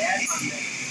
add मांगते